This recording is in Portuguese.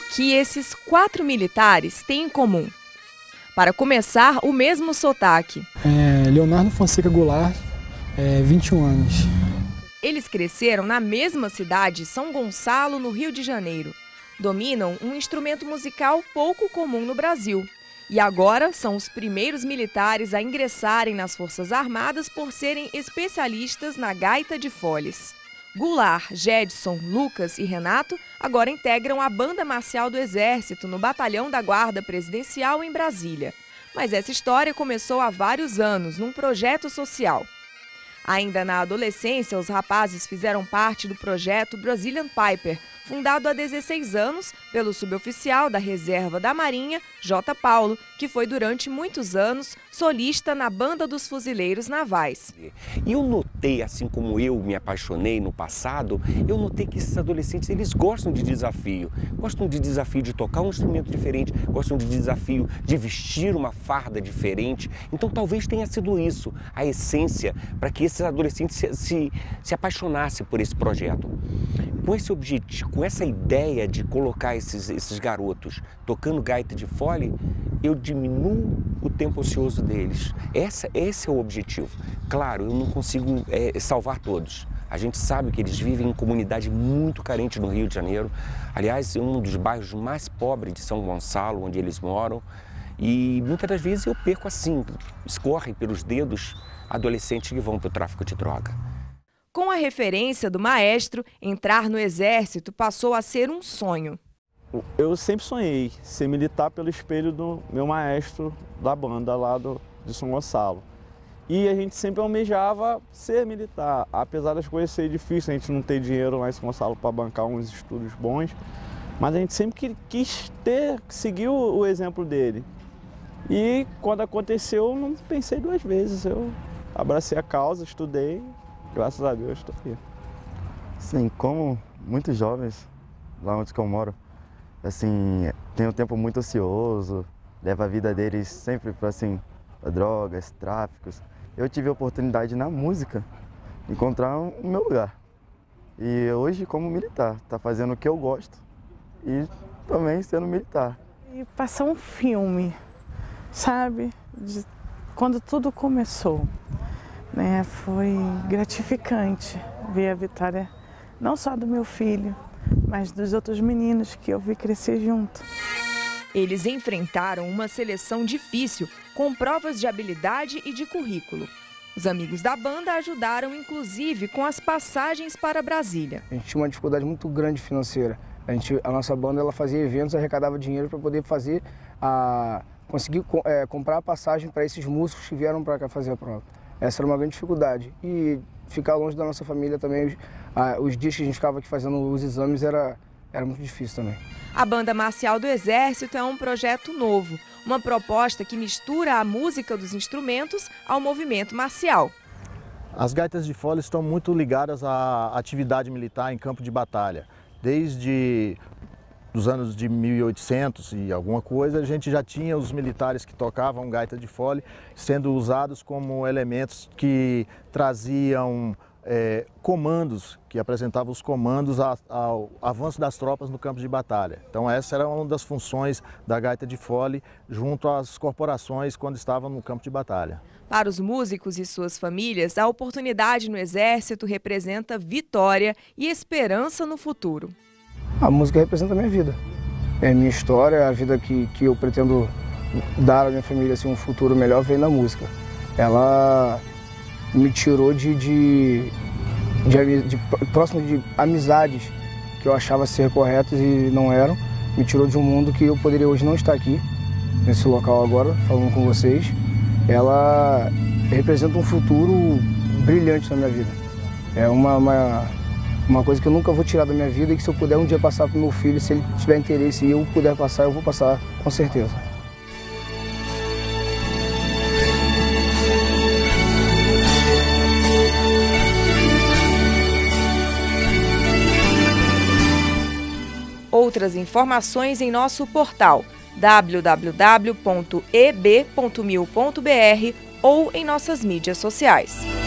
que esses quatro militares têm em comum? Para começar, o mesmo sotaque. É, Leonardo Fonseca Goulart, é, 21 anos. Eles cresceram na mesma cidade, São Gonçalo, no Rio de Janeiro. Dominam um instrumento musical pouco comum no Brasil. E agora são os primeiros militares a ingressarem nas Forças Armadas por serem especialistas na gaita de foles. Goulart, Jedson, Lucas e Renato agora integram a Banda Marcial do Exército no Batalhão da Guarda Presidencial em Brasília. Mas essa história começou há vários anos, num projeto social. Ainda na adolescência, os rapazes fizeram parte do projeto Brazilian Piper, fundado há 16 anos pelo suboficial da Reserva da Marinha, J. Paulo, que foi durante muitos anos solista na Banda dos Fuzileiros Navais. E eu notei, assim como eu me apaixonei no passado, eu notei que esses adolescentes, eles gostam de desafio. Gostam de desafio de tocar um instrumento diferente, gostam de desafio de vestir uma farda diferente. Então talvez tenha sido isso, a essência, para que esses adolescentes se, se, se apaixonassem por esse projeto. Com esse objetivo, com essa ideia de colocar esses, esses garotos tocando gaita de fole, eu diminuo o tempo ocioso deles. Essa, esse é o objetivo. Claro, eu não consigo é, salvar todos. A gente sabe que eles vivem em comunidade muito carente no Rio de Janeiro. Aliás, é um dos bairros mais pobres de São Gonçalo, onde eles moram. E muitas das vezes eu perco assim, escorrem pelos dedos adolescentes que vão para o tráfico de droga. Com a referência do maestro, entrar no exército passou a ser um sonho. Eu sempre sonhei ser militar pelo espelho do meu maestro da banda lá do, de São Gonçalo. E a gente sempre almejava ser militar, apesar das coisas serem difíceis, a gente não ter dinheiro lá em São Gonçalo para bancar uns estudos bons, mas a gente sempre quis ter, seguir o exemplo dele. E quando aconteceu, não pensei duas vezes, eu abracei a causa, estudei graças a Deus estou aqui. Sim, como muitos jovens lá onde eu moro, assim, tem um tempo muito ocioso, leva a vida deles sempre para assim, pra drogas, tráficos. Eu tive a oportunidade na música de encontrar o meu lugar. E hoje, como militar, tá fazendo o que eu gosto e também sendo militar. E passar um filme, sabe? De quando tudo começou. Né? Foi gratificante ver a vitória não só do meu filho, mas dos outros meninos que eu vi crescer junto. Eles enfrentaram uma seleção difícil, com provas de habilidade e de currículo. Os amigos da banda ajudaram, inclusive, com as passagens para Brasília. A gente tinha uma dificuldade muito grande financeira. A, gente, a nossa banda ela fazia eventos, arrecadava dinheiro para poder fazer a conseguir é, comprar a passagem para esses músicos que vieram para cá fazer a prova. Essa era uma grande dificuldade. E ficar longe da nossa família também, os dias que a gente ficava aqui fazendo os exames era, era muito difícil também. A Banda Marcial do Exército é um projeto novo, uma proposta que mistura a música dos instrumentos ao movimento marcial. As gaitas de fole estão muito ligadas à atividade militar em campo de batalha. Desde dos anos de 1800 e alguma coisa, a gente já tinha os militares que tocavam gaita de fole sendo usados como elementos que traziam é, comandos, que apresentavam os comandos ao avanço das tropas no campo de batalha. Então essa era uma das funções da gaita de fole junto às corporações quando estavam no campo de batalha. Para os músicos e suas famílias, a oportunidade no Exército representa vitória e esperança no futuro. A música representa a minha vida. É a minha história, é a vida que, que eu pretendo dar à minha família assim, um futuro melhor vem da música. Ela me tirou de, de, de, de, próximo de amizades que eu achava ser corretas e não eram. Me tirou de um mundo que eu poderia hoje não estar aqui, nesse local agora, falando com vocês. Ela representa um futuro brilhante na minha vida. É uma, uma uma coisa que eu nunca vou tirar da minha vida e que se eu puder um dia passar para o meu filho, se ele tiver interesse e eu puder passar, eu vou passar com certeza. Outras informações em nosso portal www.eb.mil.br ou em nossas mídias sociais.